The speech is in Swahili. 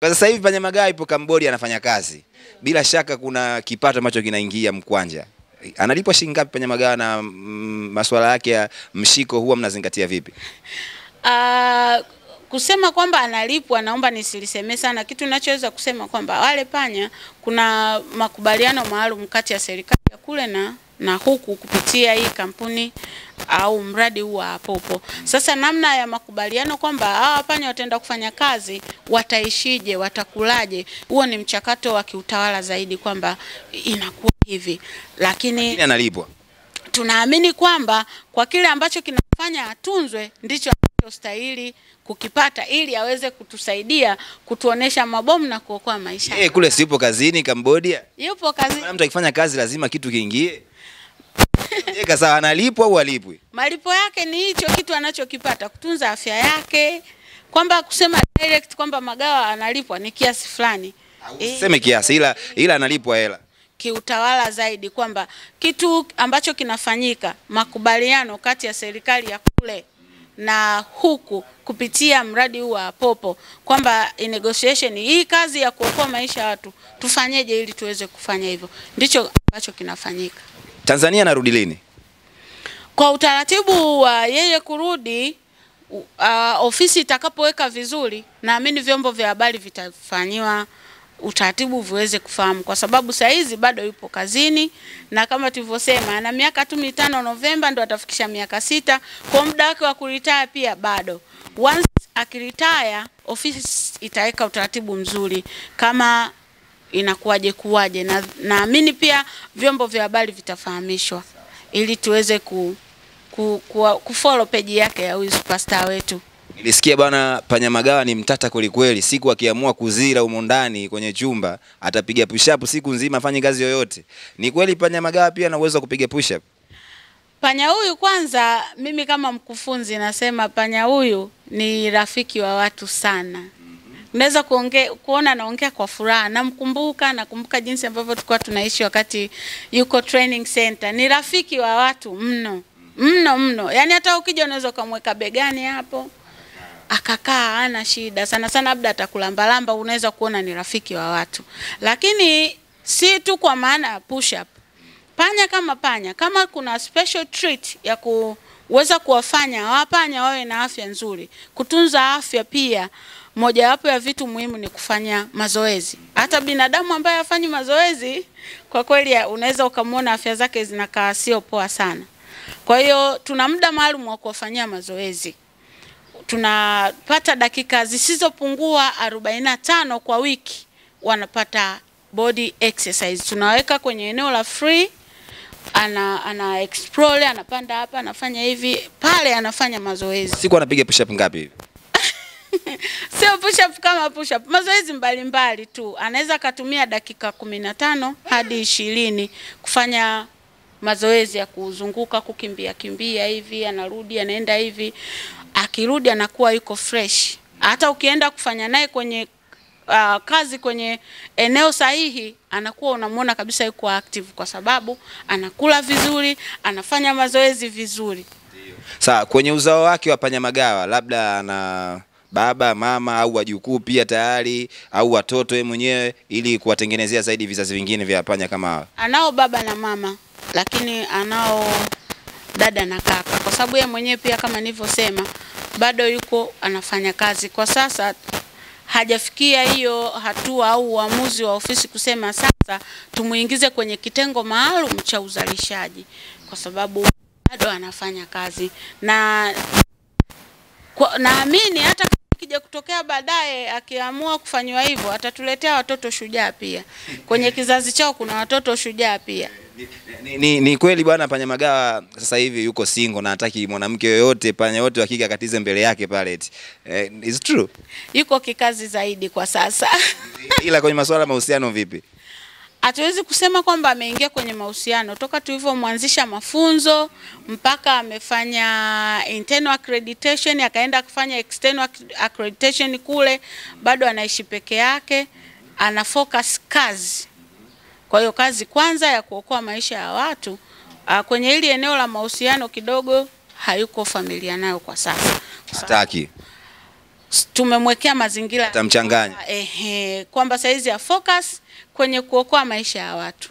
Kwa sasa hivi Panyamagawa ipo kambodi anafanya kazi, bila shaka kuna kipato ambacho kinaingia mkwanja. Analipwa shilingi ngapi Panyamagawa, na mm, masuala yake ya mshiko huwa mnazingatia vipi? Uh, kusema kwamba analipwa, naomba nisilisemee sana. Kitu ninachoweza kusema kwamba wale panya, kuna makubaliano maalum kati ya serikali ya kule na na huku kupitia hii kampuni au mradi huu wa Popo. Sasa namna ya makubaliano kwamba hawa panya wataenda kufanya kazi, wataishije, watakulaje, huo ni mchakato wa kiutawala zaidi kwamba inakuwa hivi, lakini Lakini analipwa. tunaamini kwamba kwa kile ambacho kinafanya atunzwe ndicho anachostahili kukipata ili aweze kutusaidia kutuonesha mabomu na kuokoa maisha. Eh, kule sipo kazini Cambodia. Yupo kazini. Mtu akifanya kazi lazima kitu kiingie. Eka sawa, analipwa au alipwi? malipo yake ni hicho kitu anachokipata, kutunza afya yake, kwamba kusema direct kwamba Magawa analipwa ni kiasi fulani useme Usiseme kiasi, ila ila analipwa hela. kiutawala zaidi, kwamba kitu ambacho kinafanyika makubaliano kati ya serikali ya kule na huku kupitia mradi huu wa Popo kwamba in negotiation hii kazi ya kuokoa maisha ya watu tufanyeje ili tuweze kufanya hivyo, ndicho ambacho kinafanyika. Tanzania anarudi lini? Kwa utaratibu wa uh, yeye kurudi uh, ofisi itakapoweka vizuri, naamini vyombo vya habari vitafanyiwa utaratibu viweze kufahamu, kwa sababu saa hizi bado yupo kazini, na kama tulivyosema, ana miaka tu mitano, Novemba ndo atafikisha miaka sita. Kwa muda wake wa kuritaya pia bado. Once akiritaya, ofisi itaweka utaratibu mzuri kama inakuwaje kuwaje, na naamini pia vyombo vya habari vitafahamishwa ili tuweze ku, ku, ku, kufollow peji yake ya huyu superstar wetu. Nilisikia bwana Panyamagawa ni mtata kwelikweli, siku akiamua kuzira humo ndani kwenye chumba atapiga push up siku nzima, afanye kazi yoyote. Ni kweli Panyamagawa pia ana uwezo wa kupiga push up? Panya huyu kwanza, mimi kama mkufunzi nasema panya huyu ni rafiki wa watu sana. Kuonge, kuona naongea kwa furaha, namkumbuka, nakumbuka jinsi ambavyo tulikuwa tunaishi wakati yuko training center. Ni rafiki wa watu mno. Mno mno, yaani hata ukija unaweza ukamweka begani hapo. Akakaa ana shida. Sana sana, labda atakulambalamba, unaweza kuona ni rafiki wa watu, lakini si tu kwa maana ya push up. Panya kama panya, kama kuna special treat ya kuweza kuwafanya wapanya wawe na afya nzuri, kutunza afya pia mojawapo ya vitu muhimu ni kufanya mazoezi. Hata binadamu ambaye hafanyi mazoezi, kwa kweli unaweza ukamwona afya zake zinakaa sio poa sana. Kwa hiyo tuna muda maalum wa kuwafanyia mazoezi tunapata dakika zisizopungua 45 kwa wiki, wanapata body exercise. Tunaweka kwenye eneo la free, ana ana explore, anapanda hapa, anafanya hivi pale, anafanya mazoezi, Siku anapiga push up ngapi hivi? sio push up kama push up, mazoezi mbalimbali tu. Anaweza akatumia dakika kumi na tano hadi ishirini kufanya mazoezi ya kuzunguka, kukimbia kimbia hivi, anarudi anaenda hivi, akirudi anakuwa yuko fresh. Hata ukienda kufanya naye kwenye uh, kazi kwenye eneo sahihi, anakuwa unamwona kabisa yuko active, kwa sababu anakula vizuri, anafanya mazoezi vizuri. Sawa, kwenye uzao wake wa panya magawa labda ana baba, mama au wajukuu pia tayari au watoto yeye mwenyewe ili kuwatengenezea zaidi vizazi vingine vya panya kama hawa. Anao baba na mama, lakini anao dada na kaka, kwa sababu yeye mwenyewe pia kama nilivyosema, bado yuko anafanya kazi kwa sasa. Hajafikia hiyo hatua au uamuzi wa ofisi kusema sasa tumuingize kwenye kitengo maalum cha uzalishaji, kwa sababu bado anafanya kazi na naamini hata kija kutokea baadaye akiamua kufanyiwa hivyo atatuletea watoto shujaa pia. Kwenye kizazi chao kuna watoto shujaa pia. Ni, ni, ni kweli bwana Panyamagawa sasa hivi yuko single na hataki mwanamke yoyote panya wote wa kike akatize mbele yake pale eti. Eh, is true. Yuko kikazi zaidi kwa sasa. Ila kwenye masuala ya mahusiano vipi? Hatuwezi kusema kwamba ameingia kwenye mahusiano toka tulivyomwanzisha mafunzo mpaka amefanya internal accreditation, akaenda kufanya external accreditation kule, bado anaishi peke yake, ana focus kazi. Kwa hiyo kazi kwanza ya kuokoa maisha ya watu. a, Kwenye hili eneo la mahusiano kidogo hayuko familia nayo kwa sasa. Kwa sababu Hataki. s- tumemwekea mazingira Tamchanganya. ehe, kwamba saizi ya focus kwenye kuokoa maisha ya watu.